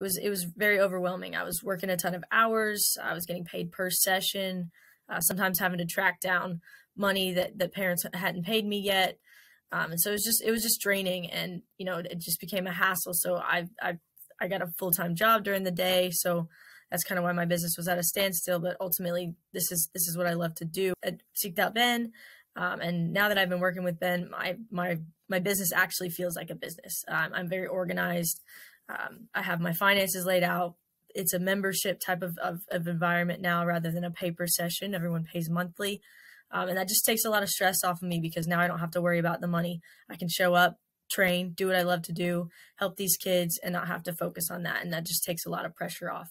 it was it was very overwhelming. I was working a ton of hours. I was getting paid per session. Uh, sometimes having to track down money that that parents hadn't paid me yet. Um, and so it was just it was just draining, and you know it just became a hassle. So I I I got a full time job during the day, so that's kind of why my business was at a standstill. But ultimately, this is this is what I love to do. I seeked out Ben, um, and now that I've been working with Ben, my my my business actually feels like a business. Um, I'm very organized. Um, I have my finances laid out. It's a membership type of, of, of, environment now rather than a paper session. Everyone pays monthly. Um, and that just takes a lot of stress off of me because now I don't have to worry about the money. I can show up, train, do what I love to do, help these kids, and not have to focus on that. And that just takes a lot of pressure off.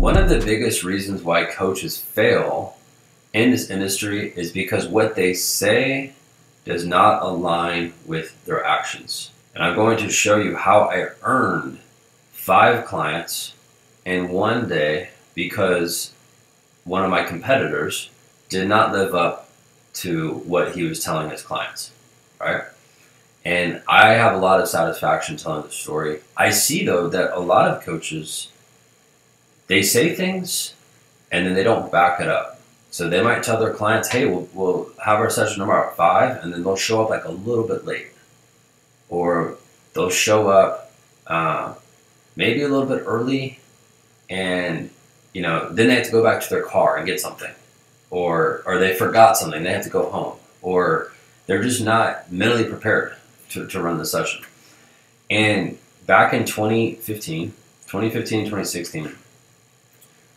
One of the biggest reasons why coaches fail in this industry is because what they say does not align with their actions. And I'm going to show you how I earned five clients in one day because one of my competitors did not live up to what he was telling his clients, right? And I have a lot of satisfaction telling the story. I see though that a lot of coaches they say things and then they don't back it up. So they might tell their clients, "Hey, we'll, we'll have our session tomorrow at five, and then they'll show up like a little bit late or they'll show up uh, maybe a little bit early and you know then they have to go back to their car and get something or or they forgot something they have to go home or they're just not mentally prepared to, to run the session. And back in 2015 2015 2016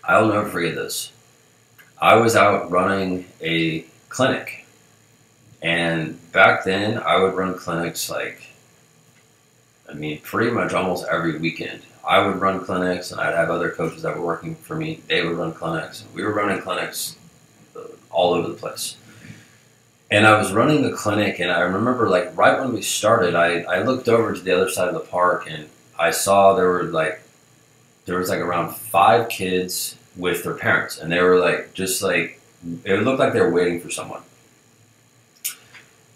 i'll never forget this. I was out running a clinic and back then i would run clinics like I mean, pretty much almost every weekend. I would run clinics, and I'd have other coaches that were working for me. They would run clinics. We were running clinics uh, all over the place. And I was running the clinic, and I remember, like, right when we started, I, I looked over to the other side of the park, and I saw there were, like, there was, like, around five kids with their parents. And they were, like, just, like, it looked like they were waiting for someone.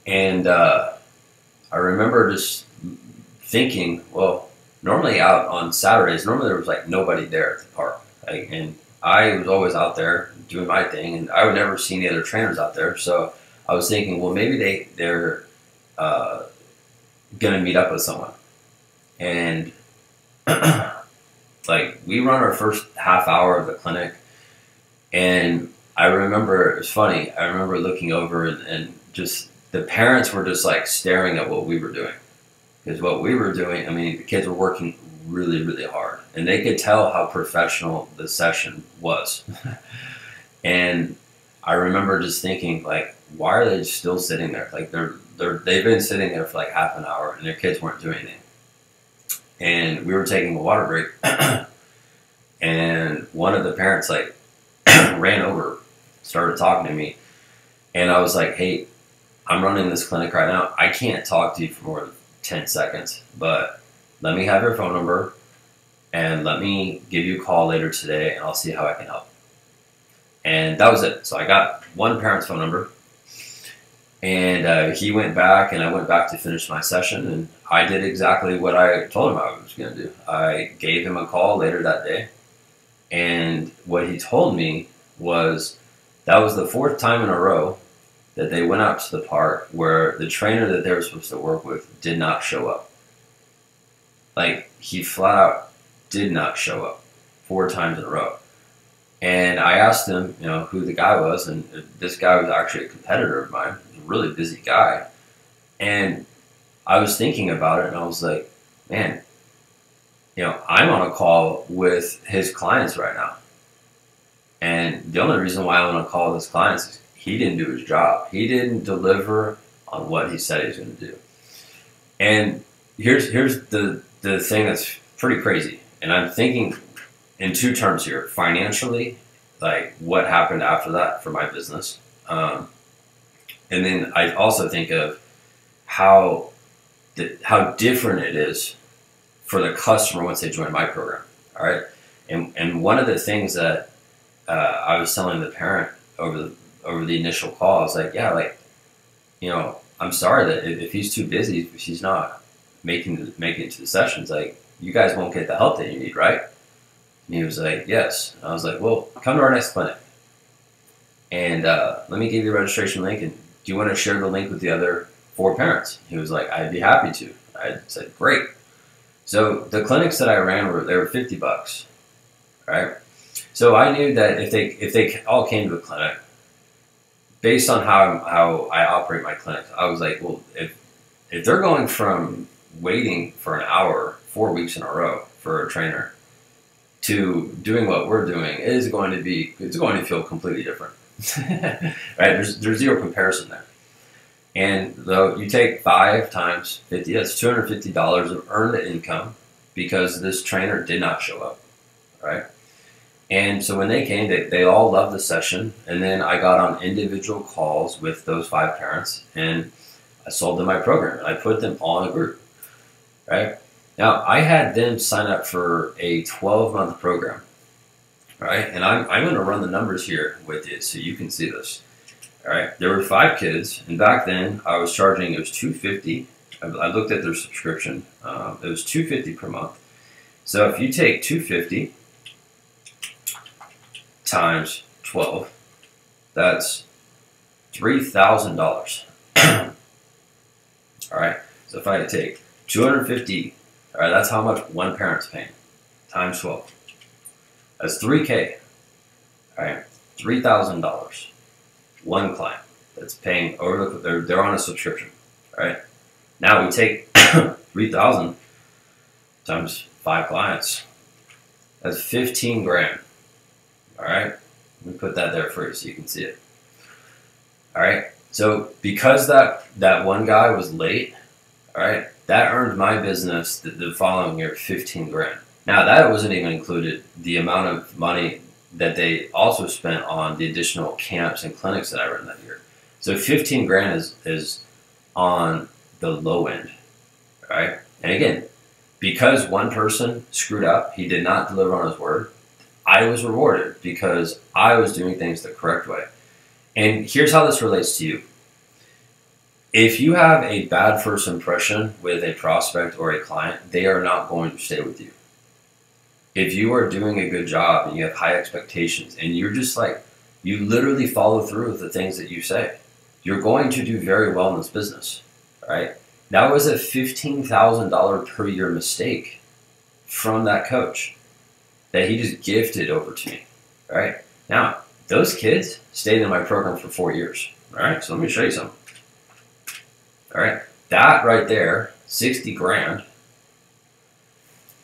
And uh, I remember just thinking, well, normally out on Saturdays, normally there was like nobody there at the park. Like, and I was always out there doing my thing, and I would never see any other trainers out there. So I was thinking, well, maybe they they're uh, gonna meet up with someone, and like we run our first half hour of the clinic, and I remember it was funny. I remember looking over and, and just the parents were just like staring at what we were doing because what we were doing, I mean, the kids were working really, really hard, and they could tell how professional the session was. and I remember just thinking, like, why are they still sitting there? Like, they're they're they've been sitting there for like half an hour, and their kids weren't doing anything. And we were taking a water break, and one of the parents like ran over, started talking to me, and I was like, "Hey, I'm running this clinic right now. I can't talk to you for more than 10 seconds, but let me have your phone number and let me give you a call later today and I'll see how I can help. And that was it. So I got one parent's phone number and uh, he went back and I went back to finish my session and I did exactly what I told him I was going to do. I gave him a call later that day and what he told me was that was the fourth time in a row that they went out to the park where the trainer that they were supposed to work with did not show up. Like, he flat out did not show up four times in a row. And I asked him, you know, who the guy was, and this guy was actually a competitor of mine. A really busy guy. And I was thinking about it, and I was like, man, you know, I'm on a call with his clients right now. And the only reason why I'm on a call with his clients is he didn't do his job. He didn't deliver on what he said he was going to do. And here's here's the the thing that's pretty crazy. And I'm thinking in two terms here: financially, like what happened after that for my business, um, and then I also think of how the, how different it is for the customer once they join my program. All right, and and one of the things that uh, I was telling the parent over the over the initial call, I was like, yeah, like, you know, I'm sorry that if, if he's too busy, if he's not making the, making it to the sessions, like, you guys won't get the help that you need, right? And he was like, yes. And I was like, well, come to our next clinic. And uh, let me give you the registration link. And do you want to share the link with the other four parents? He was like, I'd be happy to. I said, great. So the clinics that I ran were they were fifty bucks, right? So I knew that if they if they all came to a clinic, based on how how I operate my clinics, I was like, well, if if they're going from waiting for an hour four weeks in a row for a trainer to doing what we're doing, is going to be it's going to feel completely different, right? There's there's zero comparison there. And though you take five times 50, that's $250 of earned income because this trainer did not show up, right? And so when they came, they, they all loved the session. And then I got on individual calls with those five parents and I sold them my program and I put them all in a group, right? Now, I had them sign up for a 12 month program, right? And I'm, I'm going to run the numbers here with you so you can see this. All right, there were five kids, and back then I was charging it was two fifty. I, I looked at their subscription; um, it was two fifty per month. So if you take two fifty times twelve, that's three thousand dollars. All right, so if I take two hundred fifty, all right, that's how much one parent's paying times twelve. That's three k. All right, three thousand dollars one client that's paying over the they're they're on a subscription, all right? Now we take three thousand times five clients. That's fifteen grand. All right, let me put that there for you so you can see it. All right, so because that that one guy was late, all right, that earned my business the, the following year fifteen grand. Now that wasn't even included the amount of money that they also spent on the additional camps and clinics that I ran that year. So 15 grand is, is on the low end, right? And again, because one person screwed up, he did not deliver on his word, I was rewarded because I was doing things the correct way. And here's how this relates to you. If you have a bad first impression with a prospect or a client, they are not going to stay with you if you are doing a good job and you have high expectations and you're just like you literally follow through with the things that you say you're going to do very well in this business right that was a $15000 per year mistake from that coach that he just gifted over to me right now those kids stayed in my program for four years all right so let me show you something all right that right there 60 grand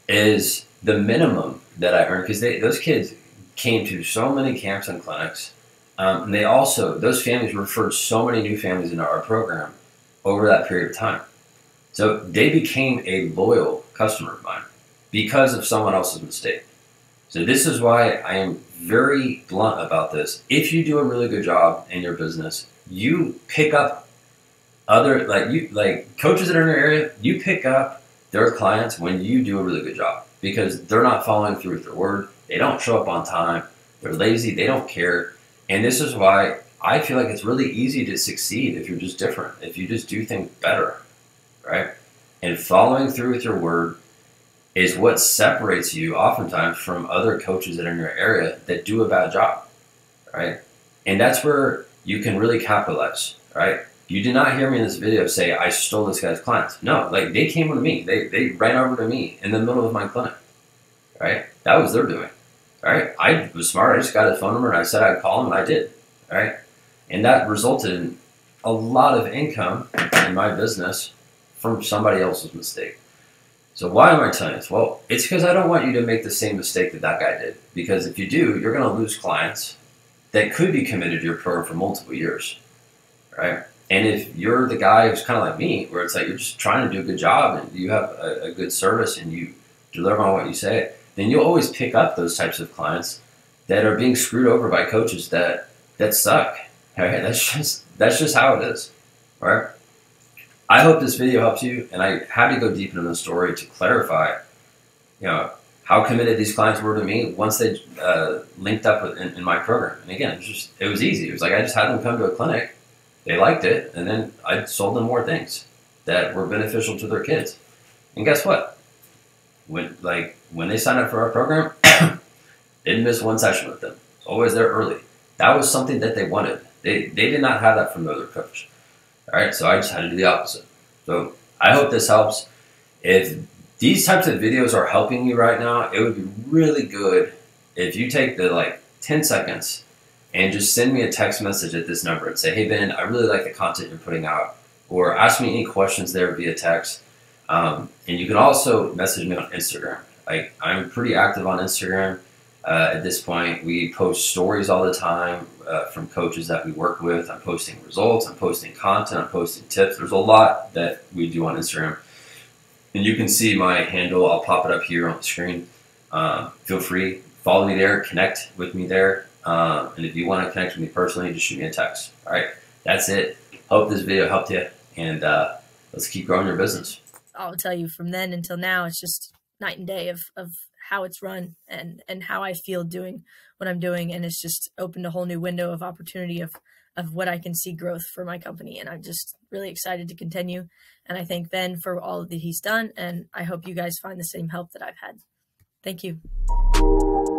is the minimum that I earned because those kids came to so many camps and clinics. Um, and they also, those families referred so many new families into our program over that period of time. So they became a loyal customer of mine because of someone else's mistake. So this is why I am very blunt about this. If you do a really good job in your business, you pick up other like you like coaches that are in your area, you pick up their clients when you do a really good job because they're not following through with their word. They don't show up on time. They're lazy. They don't care. And this is why I feel like it's really easy to succeed if you're just different, if you just do things better, right? And following through with your word is what separates you oftentimes from other coaches that are in your area that do a bad job, right? And that's where you can really capitalize, right? You did not hear me in this video say I stole this guy's clients. No, like they came to me. They they ran over to me in the middle of my clinic. Right? That was their doing. Right? I was smart. I just got his phone number and I said I'd call him and I did. Right? And that resulted in a lot of income in my business from somebody else's mistake. So why am I telling this? Well, it's because I don't want you to make the same mistake that that guy did. Because if you do, you're going to lose clients that could be committed to your program for multiple years. Right? And if you're the guy who's kind of like me, where it's like you're just trying to do a good job and you have a, a good service and you deliver on what you say, then you'll always pick up those types of clients that are being screwed over by coaches that that suck. Right? That's just that's just how it is. Right? I hope this video helps you, and I had to go deep into the story to clarify, you know, how committed these clients were to me once they uh, linked up with, in, in, my program. And again, it was just it was easy. It was like I just had them come to a clinic they liked it, and then I sold them more things that were beneficial to their kids. And guess what? when like when they signed up for our program, didn't miss one session with them. Always there early. That was something that they wanted. They they did not have that from the other coach. All right, so I just had to do the opposite. So I hope this helps. If these types of videos are helping you right now, it would be really good if you take the like 10 seconds and just send me a text message at this number and say, hey, Ben, I really like the content you're putting out. Or ask me any questions there via text. Um, and you can also message me on Instagram. Like I'm pretty active on Instagram. Uh, at this point, we post stories all the time uh, from coaches that we work with. I'm posting results, I'm posting content, I'm posting tips. There's a lot that we do on Instagram. And you can see my handle, I'll pop it up here on the screen. Uh, feel free, follow me there, connect with me there. Um, and if you want to connect with me personally, just shoot me a text. All right, that's it. Hope this video helped you, and uh, let's keep growing your business. I'll tell you from then until now, it's just night and day of, of how it's run and, and how I feel doing what I'm doing. And it's just opened a whole new window of opportunity of, of what I can see growth for my company. And I'm just really excited to continue. And I thank Ben for all that he's done. And I hope you guys find the same help that I've had. Thank you.